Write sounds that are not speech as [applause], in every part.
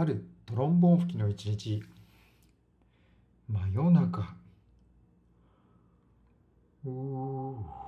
あるトロンボーン吹きの一日真夜中。おお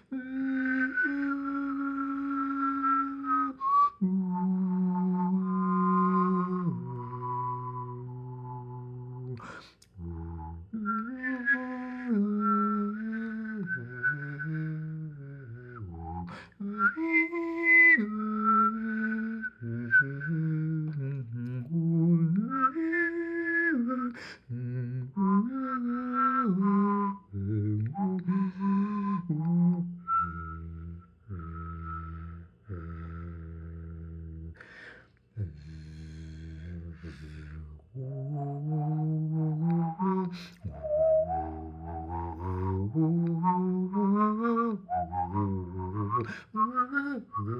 Mm-hmm.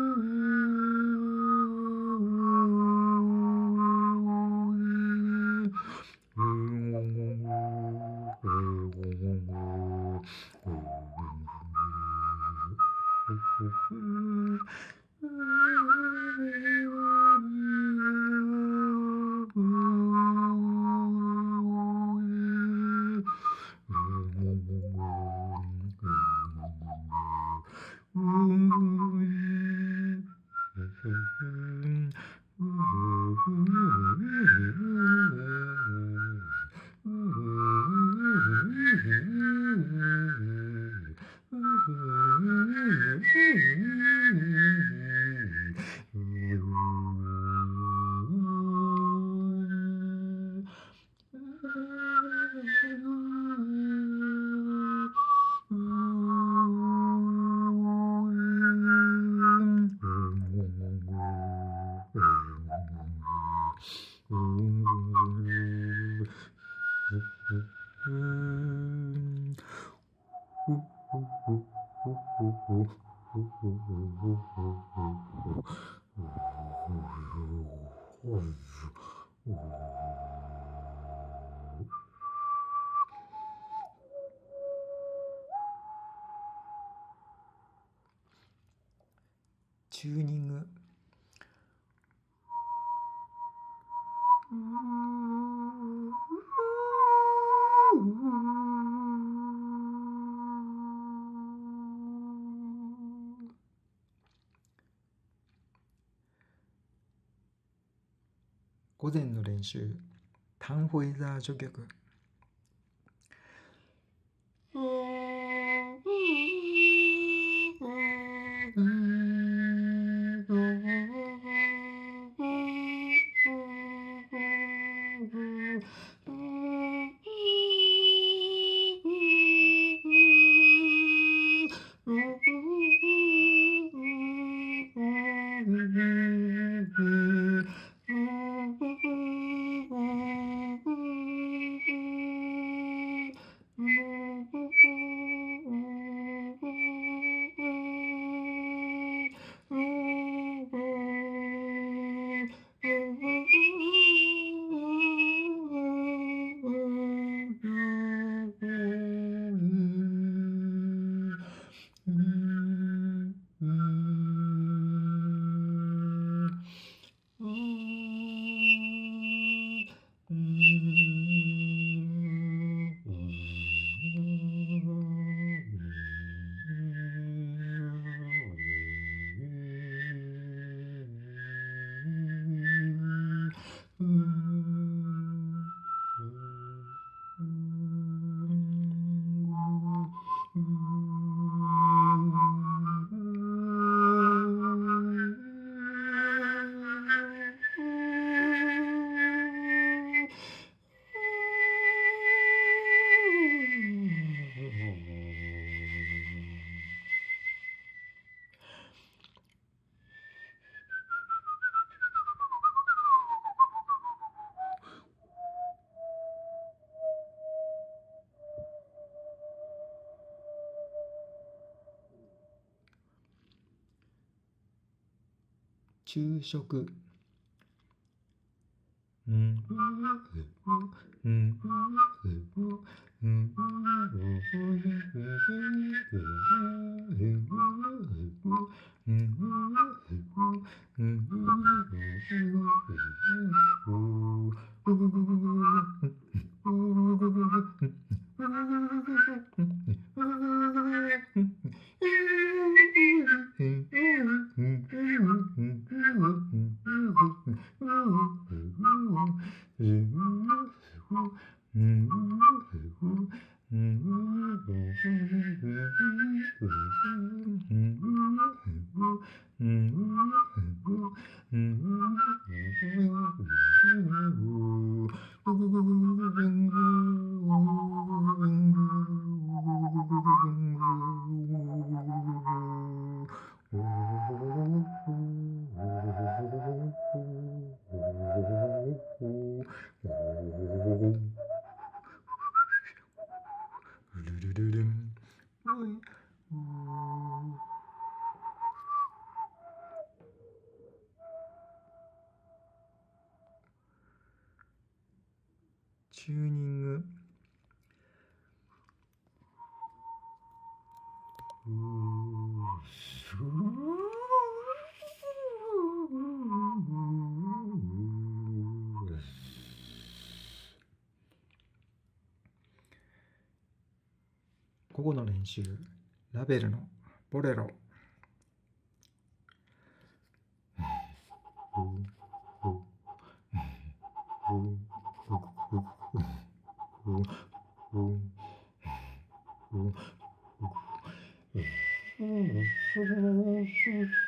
Mm-hmm. チューニング。午前の練習タンホイザー序曲昼食うん。うん。うん。 오. 午後の練習ラベルのボレロ。沖 [laughs]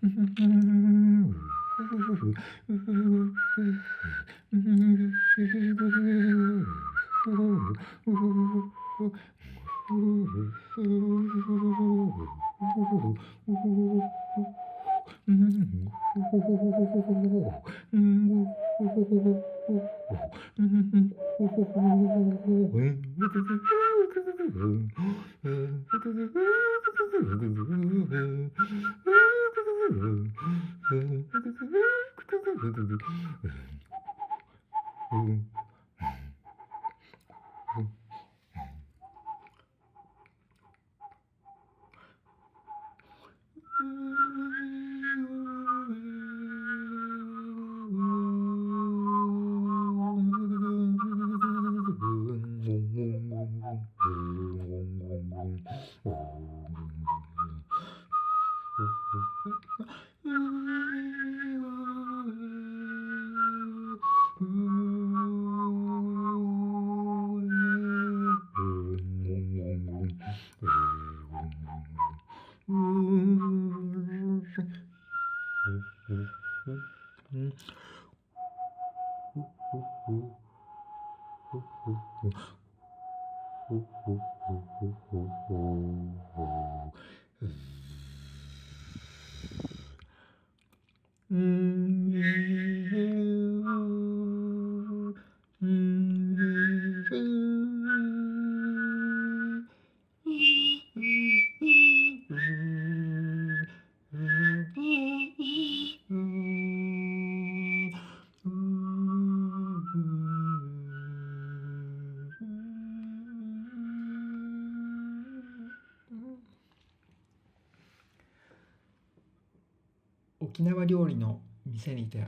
음. 料理の店にて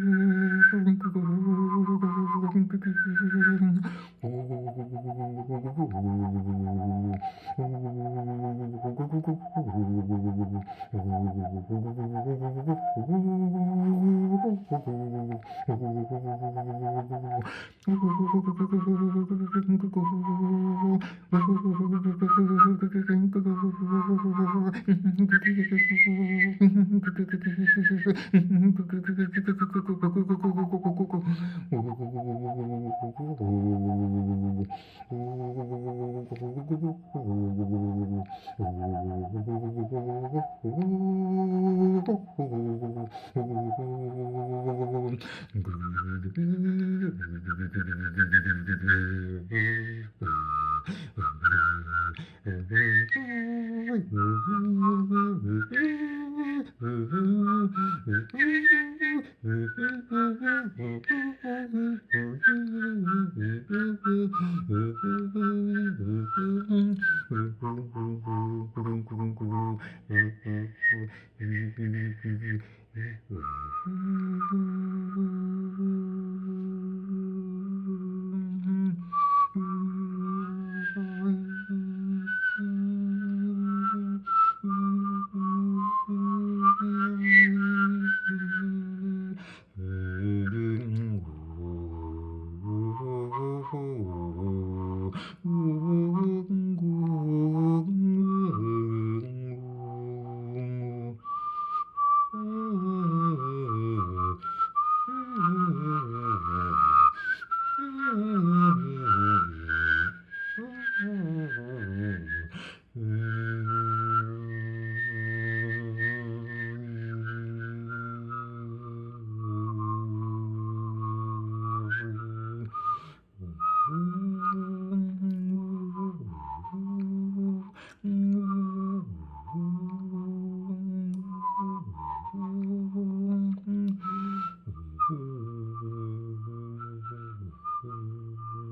Mm-hmm. Ooh. guru.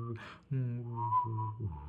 Ooh.